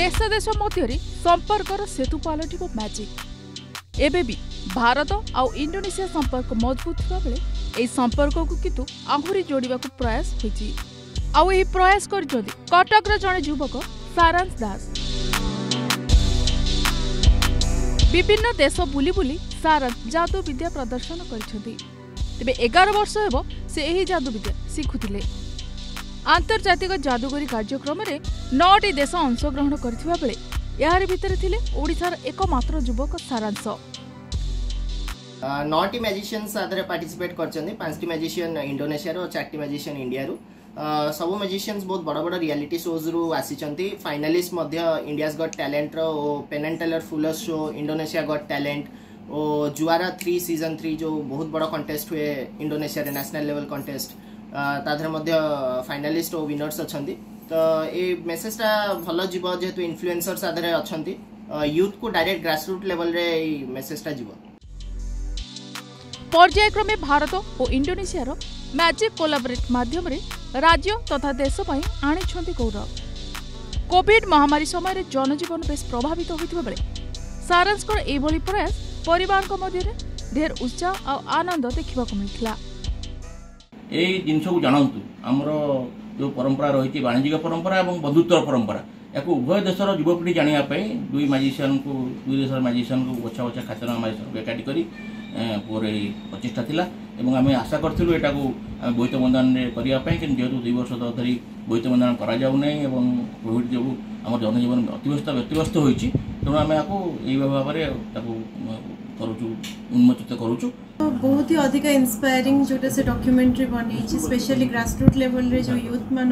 দেশ দেশ মধ্যে সম্পর্কর সেতু পালটিব ম্যাজিক এবেবি ভারত আউ ইন্ডোনেসিয়া সম্পর্ক মজবুত থাকলে এই সম্পর্ককে কিন্তু আহুরি যোড়া প্রয়াস হয়েছে আউ এই প্রয়াস করছেন কটকর জনে যুবক সারাংশ দাস বিভিন্ন দেশ বুলি বুলি সারাংশ জাদুবিদ্যা প্রদর্শন করেছেন তবে এগার বর্ষ হব সে এই জাদুবিদ্যা শিখুলে ଆନ୍ତର୍ଜାତିକ ଯାଦୁଗରୀ କାର୍ଯ୍ୟକ୍ରମରେ ନଅଟି ଦେଶ ଅଂଶଗ୍ରହଣ କରିଥିବା ବେଳେ ଏହାରି ଭିତରେ ଥିଲେ ଓଡ଼ିଶାର ଏକମାତ୍ର ଯୁବକ ସାରାଂଶ ନଅଟି ମ୍ୟାଜିସିଆନ୍ସ ଆଧାରେ ପାର୍ଟିସିପେଟ୍ କରିଛନ୍ତି ପାଞ୍ଚଟି ମ୍ୟାଜିସିଆନ୍ ଇଣ୍ଡୋନେସିଆରୁ ଚାରିଟି ମ୍ୟାଜିସିଆନ୍ ଇଣ୍ଡିଆରୁ ସବୁ ମ୍ୟାଜିସିଆନ୍ସ ବହୁତ ବଡ଼ ବଡ଼ ରିଆଲିଟି ଶୋଜ୍ରୁ ଆସିଛନ୍ତି ଫାଇନାଲିଷ୍ଟ ମଧ୍ୟ ଇଣ୍ଡିଆଜ୍ ଗଟ୍ ଟ୍ୟାଲେଣ୍ଟର ଓ ପେନ୍ ଆଣ୍ଡ ଟେଲର ଫୁଲର ଶୋ ଇଣ୍ଡୋନେସିଆ ଗଟ୍ ଟ୍ୟାଲେଣ୍ଟ ଓ ଜୁଆରା ଥ୍ରୀ ସିଜନ୍ ଥ୍ରୀ ଯେଉଁ ବହୁତ ବଡ଼ କଣ୍ଟେଷ୍ଟ ହୁଏ ଇଣ୍ଡୋନେସିଆରେ ନ୍ୟାସନାଲ୍ ଲେଭେଲ୍ କଣ୍ଟେଷ୍ଟ ତା ଦେହରେ ମଧ୍ୟ ଫାଇନାଲିଷ୍ଟ ଓ ୱିନର୍ସ ଅଛନ୍ତି ତ ଏ ମେସେଜଟା ଭଲ ଯିବ ଯେହେତୁ ଇନଫ୍ଲୁଏନ୍ସର୍ସ ତା ଦେହରେ ଅଛନ୍ତି ୟୁଥ୍କୁ ଡାଇରେକ୍ଟ ଗ୍ରାସରୁଟ୍ ଲେଭଲରେ ଏଇ ମେସେଜଟା ଯିବ ପର୍ଯ୍ୟାୟକ୍ରମେ ଭାରତ ଓ ଇଣ୍ଡୋନେସିଆର ମ୍ୟାଜିକ୍ କୋଲାବରେଟ୍ ମାଧ୍ୟମରେ ରାଜ୍ୟ ତଥା ଦେଶ ପାଇଁ ଆଣିଛନ୍ତି ଗୌରବ କୋଭିଡ୍ ମହାମାରୀ ସମୟରେ ଜନଜୀବନ ବେଶ୍ ପ୍ରଭାବିତ ହୋଇଥିବା ବେଳେ ସାରନ୍ସଙ୍କର ଏଭଳି ପ୍ରୟାସ ପରିବାରଙ୍କ ମଧ୍ୟରେ ଢେର ଉତ୍ସାହ ଆଉ ଆନନ୍ଦ ଦେଖିବାକୁ ମିଳିଥିଲା এই ଜିନିଷକୁ ଜାଣନ୍ତୁ ଆମର ଯେଉଁ ପରମ୍ପରା ରହିଛି ବାଣିଜ୍ୟିକ ପରମ୍ପରା ଏବଂ ବନ୍ଧୁତ୍ୱ ପରମ୍ପରା ୟାକୁ ଉଭୟ ଦେଶର ଯୁବପିଢ଼ି ଜାଣିବା ପାଇଁ ଦୁଇ ମାଜିସିଆନଙ୍କୁ ଦୁଇ ଦେଶର ମାଜିସିଆନଙ୍କୁ ବଛା ବଛା ଖାତନା ମାଜିସିଆନକୁ ଏକାଠି କରି ପୁଅର ଏହି ପ୍ରଚେଷ୍ଟା ଥିଲା ଏବଂ ଆମେ ଆଶା କରିଥିଲୁ ଏଟାକୁ ଆମେ ବୋଇତ ବନ୍ଦାଣରେ କରିବା ପାଇଁ କିନ୍ତୁ ଯେହେତୁ ଦୁଇ ବର୍ଷ ଧରି ବୋଇତ ବନ୍ଦାଣ କରାଯାଉନାହିଁ ଏବଂ କୋଭିଡ଼ ଯୋଗୁଁ ଆମର ଜନଜୀବନ ଅତିବ୍ୟସ୍ତ ବ୍ୟତିବ୍ୟସ୍ତ ହୋଇଛି बहुत ही अधिक इन्सपायरिंग जो डक्यूमेंट्री बन स्पेशली ग्रासरूट लेवल रे जो यूथ मान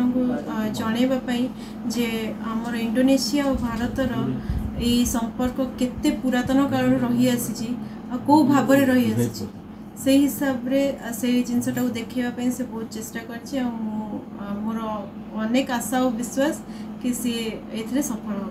जनवाई जे आम इंडोने और भारत संपर्क केते पुरातन काल रही आसी कौ भाव रही आई हिसाब से जिनसटा को देखापी से बहुत चेस्ट कर मोर अनेक आशा और विश्वास कि सी ए सफल हाँ